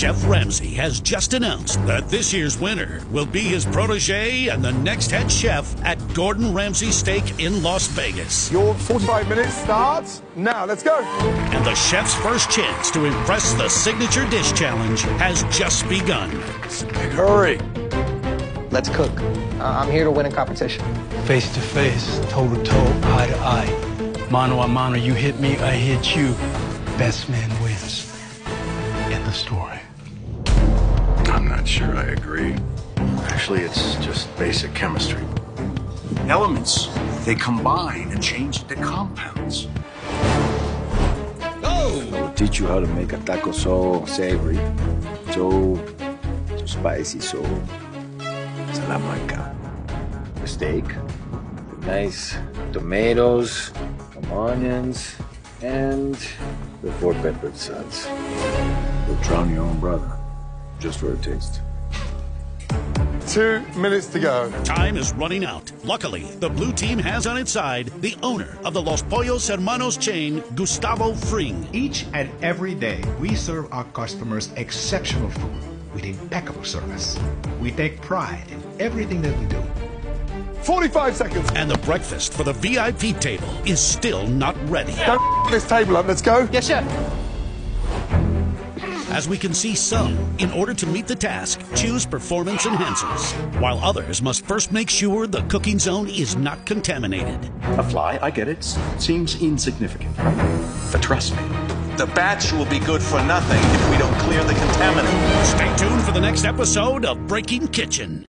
Chef Ramsay has just announced that this year's winner will be his protege and the next head chef at Gordon Ramsay Steak in Las Vegas. Your 45 minutes starts now. Let's go. And the chef's first chance to impress the Signature Dish Challenge has just begun. Big hurry. Let's cook. Uh, I'm here to win a competition. Face to face, toe to toe, eye to eye. Mano a mano, you hit me, I hit you. Best man wins. End the story. Not sure I agree. Actually, it's just basic chemistry. Elements, they combine and change into compounds. Oh! I'll teach you how to make a taco so savory, so, so spicy, so salamanca. The steak, nice tomatoes, some onions, and the four peppered suds. You'll drown your own brother, just for a taste. Two minutes to go. Time is running out. Luckily, the blue team has on its side the owner of the Los Pollos Hermanos chain, Gustavo Fring. Each and every day, we serve our customers exceptional food with impeccable service. We take pride in everything that we do. 45 seconds. And the breakfast for the VIP table is still not ready. Don't f- this table up. Let's go. Yes, chef. As we can see, some, in order to meet the task, choose performance enhancers, while others must first make sure the cooking zone is not contaminated. A fly, I get it, seems insignificant. But trust me, The batch will be good for nothing if we don't clear the contaminant. Stay tuned for the next episode of Breaking Kitchen.